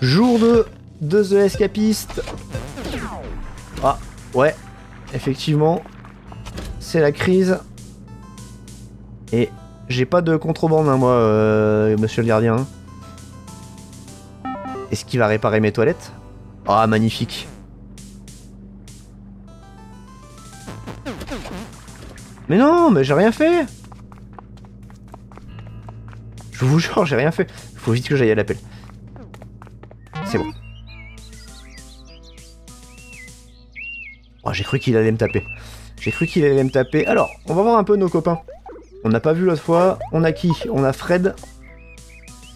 Jour 2 de The Escapist. Ah, ouais, effectivement, c'est la crise. Et j'ai pas de contrebande, hein, moi, euh, monsieur le gardien. Est-ce qu'il va réparer mes toilettes? Ah, magnifique. Mais non, mais j'ai rien fait Je vous jure, j'ai rien fait. Faut vite que j'aille à l'appel. C'est bon. Oh, j'ai cru qu'il allait me taper. J'ai cru qu'il allait me taper. Alors, on va voir un peu nos copains. On n'a pas vu l'autre fois. On a qui? On a Fred,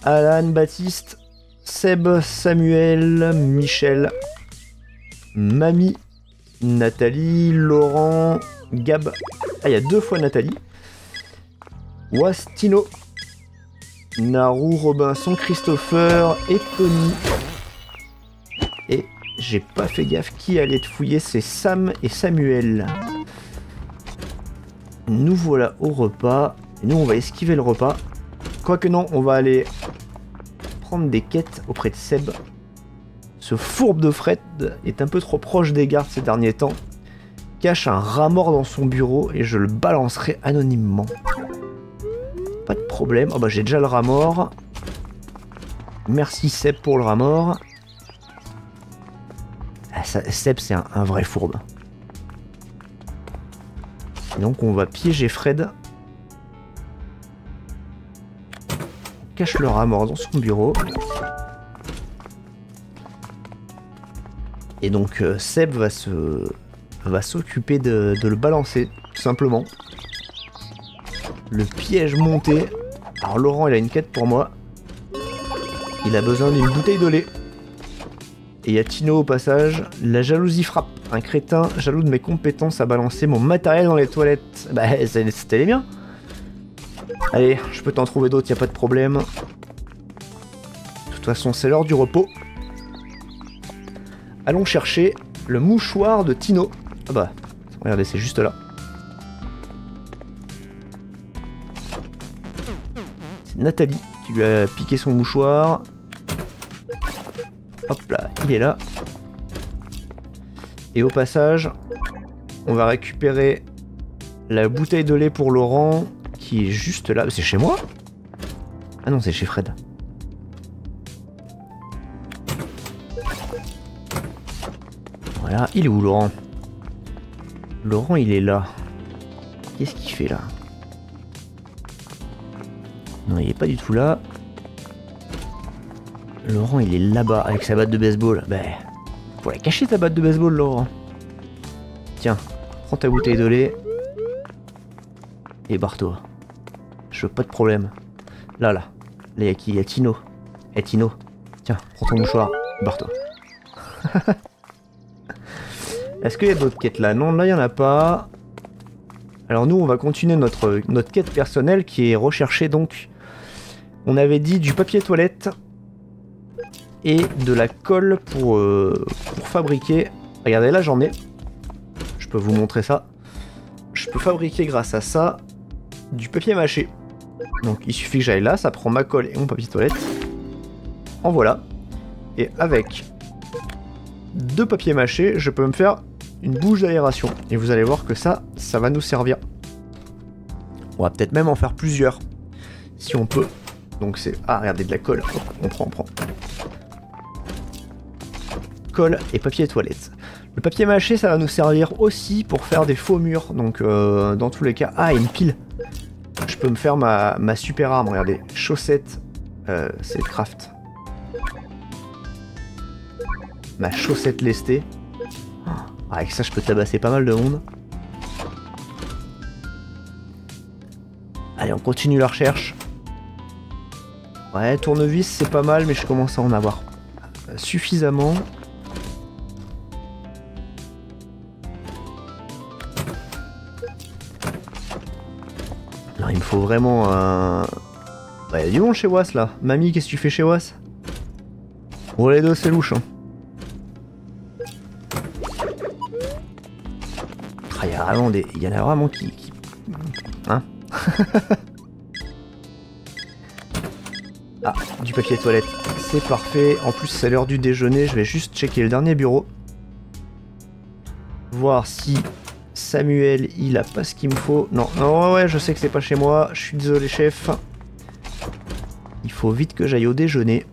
Alan, Baptiste, Seb, Samuel, Michel, Mamie, Nathalie, Laurent, Gab. Ah, il y a deux fois Nathalie. Wastino, Naru, Robinson, Christopher et Tony. J'ai pas fait gaffe qui allait te fouiller, c'est Sam et Samuel. Nous voilà au repas. Nous, on va esquiver le repas. Quoique non, on va aller prendre des quêtes auprès de Seb. Ce fourbe de Fred est un peu trop proche des gardes ces derniers temps. Cache un rat mort dans son bureau et je le balancerai anonymement. Pas de problème. Oh bah j'ai déjà le rat mort. Merci Seb pour le rat mort. Seb c'est un vrai fourbe. Donc on va piéger Fred. On cache le rat dans son bureau. Et donc euh, Seb va se va s'occuper de, de, le balancer, tout simplement. Le piège monté. Alors Laurent, il a une quête pour moi. Il a besoin d'une bouteille de lait. Et il y a Tino au passage. La jalousie frappe. Un crétin jaloux de mes compétences a balancé mon matériel dans les toilettes. Bah, c'était les miens. Allez, je peux t'en trouver d'autres, y a pas de problème. De toute façon, c'est l'heure du repos. Allons chercher le mouchoir de Tino. Ah bah, regardez, c'est juste là. C'est Nathalie qui lui a piqué son mouchoir. Hop là, il est là. Et au passage, on va récupérer la bouteille de lait pour Laurent qui est juste là. C'est chez moi? Ah non, c'est chez Fred. Voilà, il est où Laurent? Laurent, il est là. Qu'est-ce qu'il fait là? Non, il est pas du tout là. Laurent, il est là-bas avec sa batte de baseball. Ben, faut la cacher ta batte de baseball, Laurent. Tiens, prends ta bouteille de lait. Et barre-toi. Je veux pas de problème. Là, là. Là, y'a qui? Il y a Tino. Eh, Tino. Tiens, prends ton mouchoir. Barre-toi. Est-ce qu'il y a d'autres quêtes là? Non, là, il en a pas. Alors nous, on va continuer notre, notre quête personnelle qui est recherchée donc. On avait dit du papier toilette et de la colle pour, euh, pour fabriquer. Regardez, là j'en ai. Je peux vous montrer ça. Je peux fabriquer grâce à ça du papier mâché. Donc il suffit que j'aille là, ça prend ma colle et mon papier toilette. En voilà. Et avec deux papiers mâchés, je peux me faire une bouche d'aération. Et vous allez voir que ça, ça va nous servir. On va peut-être même en faire plusieurs. Si on peut. Donc c'est... Ah, regardez, de la colle. on prend, on prend colle et papier toilette. Le papier mâché, ça va nous servir aussi pour faire des faux murs. Donc, euh, dans tous les cas... Ah, une pile Je peux me faire ma, super arme, regardez. Chaussette, euh, c'est craft. Ma chaussette lestée. Ah, avec ça, je peux tabasser pas mal de monde. Allez, on continue la recherche. Ouais, tournevis, c'est pas mal, mais je commence à en avoir suffisamment. Faut vraiment un... Bah, y'a du monde chez Was là. Mamie, qu'est-ce que tu fais chez Was Oh les deux, c'est louche. Hein. Ah, y a vraiment des... Y en a vraiment qui... Hein Ah, du papier toilette. C'est parfait. En plus, c'est l'heure du déjeuner. Je vais juste checker le dernier bureau. Voir si Samuel, il a pas ce qu'il me faut. Non, non, ouais, je sais que c'est pas chez moi. Je suis désolé, chef. Il faut vite que j'aille au déjeuner.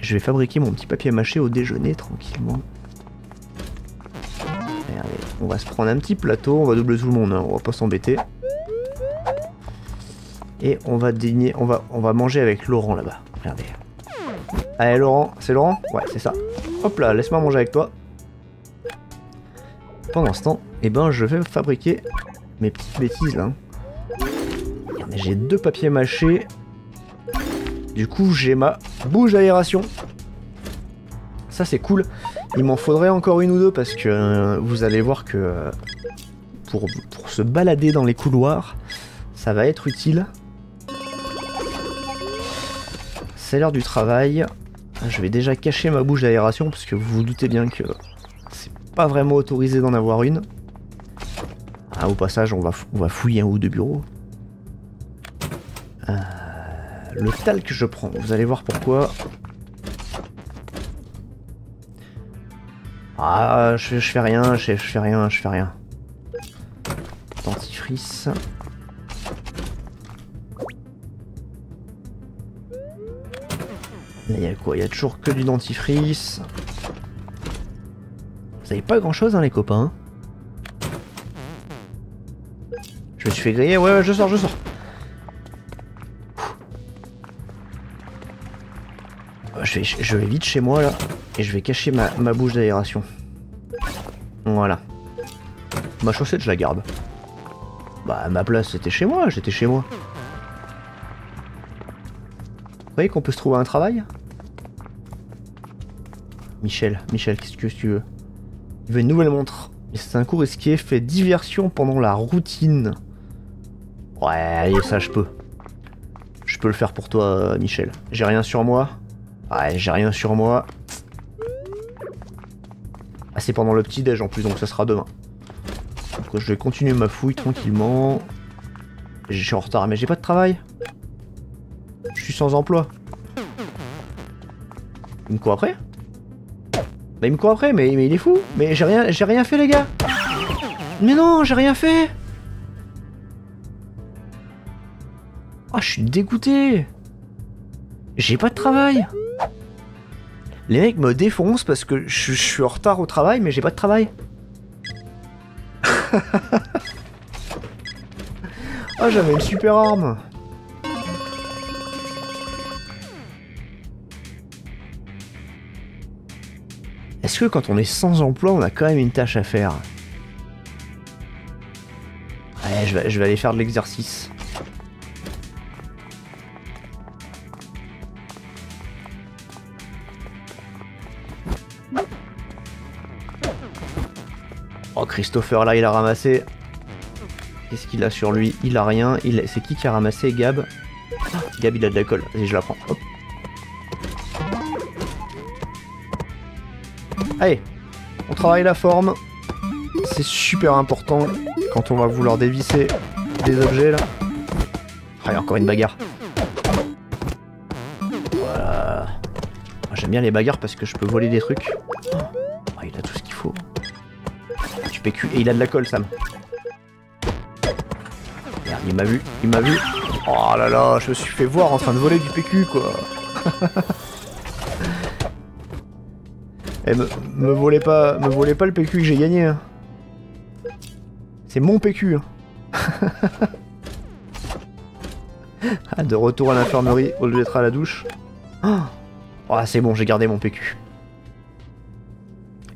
Je vais fabriquer mon petit papier mâché au déjeuner tranquillement. On va se prendre un petit plateau, on va doubler tout le monde, hein, on va pas s'embêter. Et on va dîner, on va, on va manger avec Laurent là-bas. Regardez. Allez Laurent, c'est Laurent? Ouais, c'est ça. Hop là, laisse-moi manger avec toi. Pendant ce temps, eh ben, je vais fabriquer mes petites bêtises là. J'ai deux papiers mâchés. Du coup, j'ai ma bouche d'aération. Ça, c'est cool. Il m'en faudrait encore une ou deux parce que euh, vous allez voir que euh, pour, pour se balader dans les couloirs, ça va être utile. C'est l'heure du travail. Je vais déjà cacher ma bouche d'aération parce que vous vous doutez bien que pas vraiment autorisé d'en avoir une. Ah, au passage, on va, on va fouiller un ou deux bureaux. Euh, le talc je prends, vous allez voir pourquoi. Ah, je, fais rien, je, je, fais rien, je fais rien. Dentifrice. Il y a quoi? Il y a toujours que du dentifrice. Vous avez pas grand chose, hein, les copains. Je me suis fait griller, ouais, ouais, je sors, je sors. Je vais, vite chez moi là et je vais cacher ma, bouche d'aération. Voilà. Ma chaussette, je la garde. Bah, ma place, c'était chez moi, j'étais chez moi. Vous voyez qu'on peut se trouver un travail? Michel, Michel, qu'est-ce que tu veux? Veut une nouvelle montre. c'est un coup risqué, fait diversion pendant la routine. Ouais, ça je peux. Je peux le faire pour toi, Michel. J'ai rien sur moi. Ouais, j'ai rien sur moi. Ah, c'est pendant le petit déj en plus, donc ça sera demain. Donc je vais continuer ma fouille tranquillement. Je suis en retard, mais j'ai pas de travail. Je suis sans emploi. Il me court après? Bah il me court après, mais, il est fou. Mais j'ai rien, j'ai rien fait les gars. Mais non, j'ai rien fait. Ah, je suis dégoûté. J'ai pas de travail. Les mecs me défoncent parce que je, suis en retard au travail, mais j'ai pas de travail. Ah, j'avais une super arme. Est-ce que quand on est sans emploi, on a quand même une tâche à faire Ouais, je vais aller faire de l'exercice. Christopher là il a ramassé. Qu'est-ce qu'il a sur lui? Il a rien. C'est qui qui a ramassé Gab? Gab il a de la colle. Vas-y je la prends. Allez, on travaille la forme. C'est super important quand on va vouloir dévisser des objets là. Ah, il y a encore une bagarre. Voilà. J'aime bien les bagarres parce que je peux voler des trucs. Oh, il a tout ce qu'il faut. Et il a de la colle, Sam. Merde, il m'a vu, il m'a vu. Oh là là, je me suis fait voir en train de voler du PQ, quoi. Eh, me, volez pas, me volez pas le PQ que j'ai gagné. Hein. C'est mon PQ. Hein. ah, de retour à l'infirmerie au lieu d'être à la douche. Oh, c'est bon, j'ai gardé mon PQ.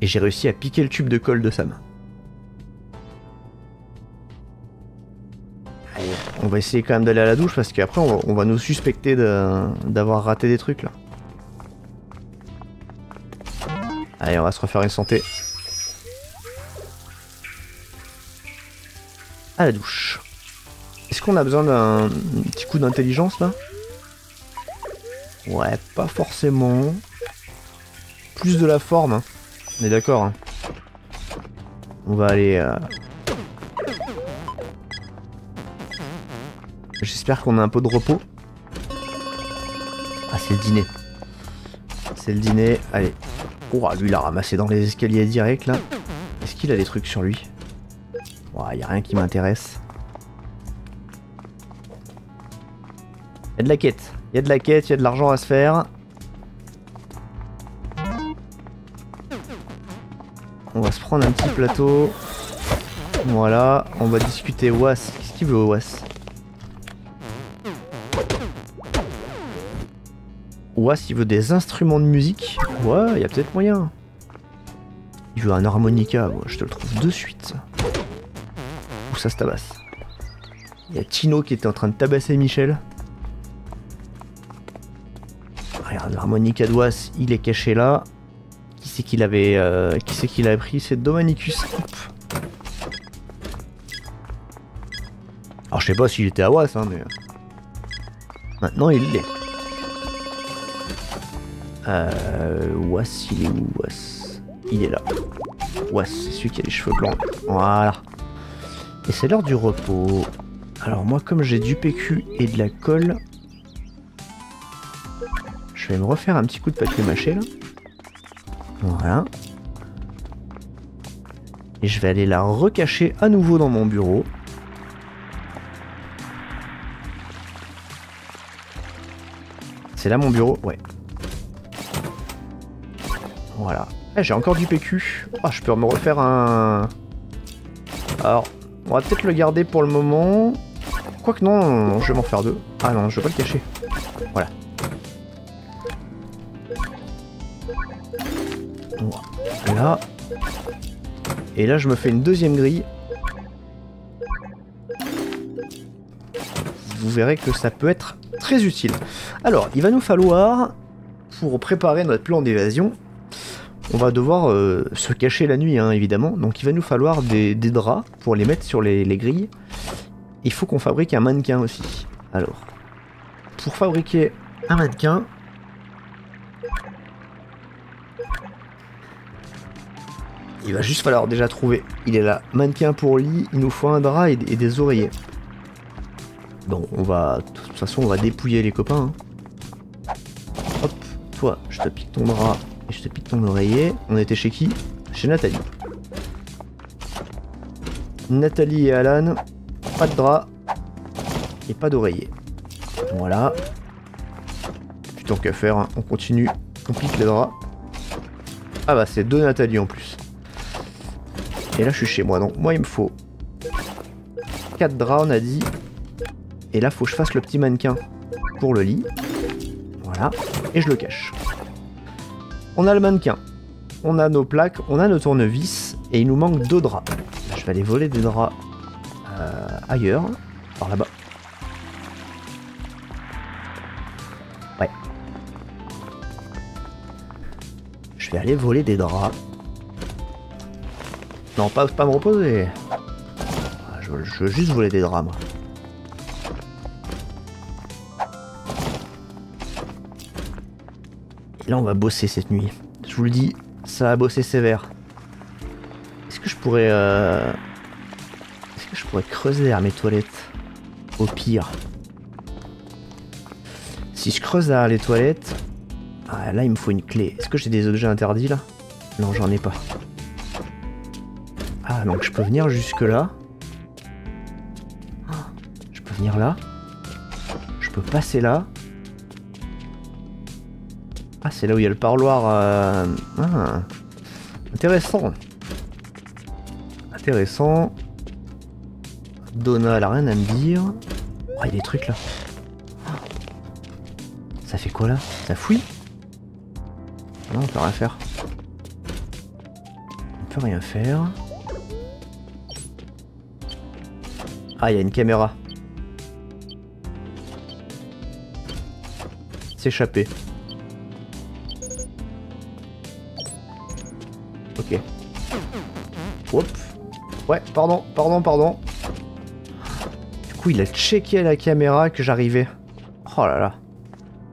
Et j'ai réussi à piquer le tube de colle de Sam. On va essayer quand même d'aller à la douche parce qu'après on, va nous suspecter d'avoir raté des trucs là. Allez, on va se refaire une santé. À la douche. Est-ce qu'on a besoin d'un petit coup d'intelligence là? Ouais, pas forcément. Plus de la forme. Hein. On est d'accord. Hein. On va aller... Euh, J'espère qu'on a un peu de repos. Ah, c'est le dîner. C'est le dîner. Allez. Oh, lui, il a ramassé dans les escaliers direct, là. Est-ce qu'il a des trucs sur lui? Il n'y a rien qui m'intéresse. Il y a de la quête. Il y a de la quête, il y a de l'argent à se faire. On va se prendre un petit plateau. Voilà, on va discuter Was. Qu'est-ce qu'il veut Was Was, il veut des instruments de musique. Ouais, il y a peut-être moyen. Il veut un harmonica, je te le trouve de suite. Où ça se tabasse Il y a Tino qui était en train de tabasser Michel. Regarde, l'harmonica d'Oas, il est caché là. Qui c'est qu'il avait, euh, qui c'est qu'il a pris? C'est Domanicus. Alors je sais pas s'il était à Was, hein, mais... Maintenant il l'est. Euh... Was, il est où Was Il est là. Was, c'est celui qui a les cheveux blancs. Voilà. Et c'est l'heure du repos. Alors moi, comme j'ai du PQ et de la colle, je vais me refaire un petit coup de papier mâché là. Voilà. Et je vais aller la recacher à nouveau dans mon bureau. C'est là mon bureau? Ouais. Voilà. Eh, j'ai encore du PQ. Ah, je peux me refaire un... Alors, on va peut-être le garder pour le moment. Quoique non, non, je vais m'en faire deux. Ah non, je vais pas le cacher. Voilà. Voilà. Et là, je me fais une deuxième grille. Vous verrez que ça peut être très utile. Alors, il va nous falloir, pour préparer notre plan d'évasion, on va devoir euh, se cacher la nuit, hein, évidemment. Donc il va nous falloir des, draps pour les mettre sur les, grilles. Il faut qu'on fabrique un mannequin aussi. Alors, pour fabriquer un mannequin, il va juste falloir déjà trouver. Il est là, mannequin pour lit, il nous faut un drap et, des oreillers. Bon, on va, de toute façon, on va dépouiller les copains. Hein. Hop, toi, je te pique ton drap je te pique ton oreiller. On était chez qui? Chez Nathalie. Nathalie et Alan, pas de drap et pas d'oreiller. Voilà. Du temps qu'à faire, hein. on continue, on pique les draps. Ah bah c'est deux Nathalie en plus. Et là je suis chez moi, donc moi il me faut 4 draps on a dit. Et là faut que je fasse le petit mannequin pour le lit. Voilà. Et je le cache. On a le mannequin, on a nos plaques, on a nos tournevis, et il nous manque deux draps. Je vais aller voler des draps euh, ailleurs, par là-bas. Ouais. Je vais aller voler des draps. Non, pas, pas me reposer. Ah, je veux juste voler des draps, moi. Là, on va bosser cette nuit. Je vous le dis, ça va bosser sévère. Est-ce que je pourrais... Euh, est-ce que je pourrais creuser derrière mes toilettes Au pire. Si je creuse derrière les toilettes... Ah, là, il me faut une clé. Est-ce que j'ai des objets interdits, là Non, j'en ai pas. Ah, donc je peux venir jusque là. Ah, je peux venir là. Je peux passer là. Ah, c'est là où il y a le parloir. Euh, ah. Intéressant. Intéressant. Donna, elle a rien à me dire. Oh, il y a des trucs là. Ça fait quoi là? Ça fouille? Non, on peut rien faire. On peut rien faire. Ah, il y a une caméra. S'échapper. Ouais, pardon, pardon, pardon. Du coup, il a checké la caméra que j'arrivais. Oh là là.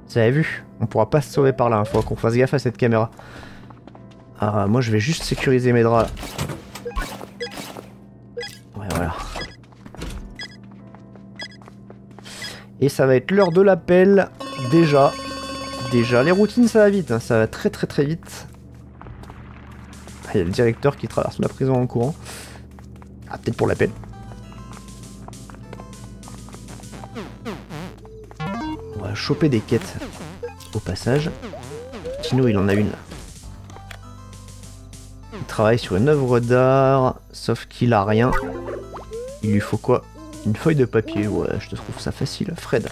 Vous avez vu On pourra pas se sauver par là. Il hein. faut qu'on fasse gaffe à cette caméra. Ah, moi, je vais juste sécuriser mes draps. Ouais, voilà. Et ça va être l'heure de l'appel. Déjà. Déjà. Les routines, ça va vite. hein, Ça va très très très vite. Ah, Il y a le directeur qui traverse la prison en courant. Ah, peut-être pour l'appel. On va choper des quêtes au passage. Tino, il en a une. Il travaille sur une œuvre d'art, sauf qu'il a rien. Il lui faut quoi? Une feuille de papier. Ouais, je te trouve ça facile. Fred.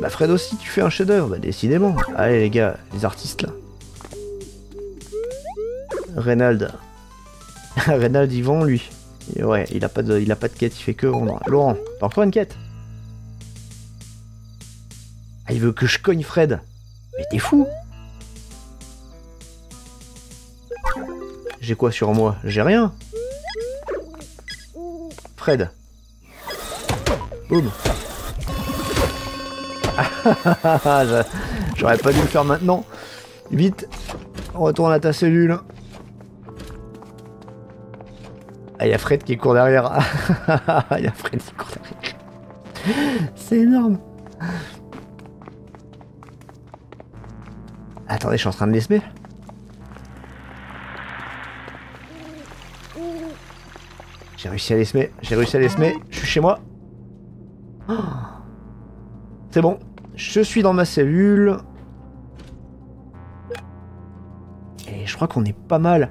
Bah Fred aussi, tu fais un chef-d'œuvre. Bah décidément. Allez les gars, les artistes là. Reynald. Reynald, il vend lui. Ouais, il a pas de, il a pas de quête, il fait que vendre. Laurent, t'as encore une quête Ah, il veut que je cogne Fred. Mais t'es fou J'ai quoi sur moi? J'ai rien. Fred. Boum. Je- J'aurais pas dû le faire maintenant. Vite, retourne à ta cellule. Ah, il y a Fred qui court derrière. Il y a Fred qui court derrière. C'est énorme. Attendez, je suis en train de l'esmer. J'ai réussi à l'esmer. J'ai réussi à l'esmer. Je suis chez moi. C'est bon. Je suis dans ma cellule. Et je crois qu'on est pas mal.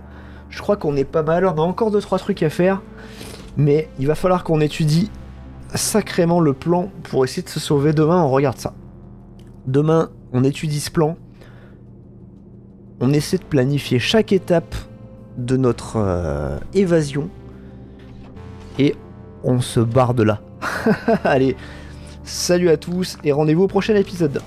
Je crois qu'on est pas mal. On a encore 2-3 trucs à faire. Mais il va falloir qu'on étudie sacrément le plan pour essayer de se sauver. Demain, on regarde ça. Demain, on étudie ce plan. On essaie de planifier chaque étape de notre euh, évasion. Et on se barre de là. Allez, salut à tous et rendez-vous au prochain épisode.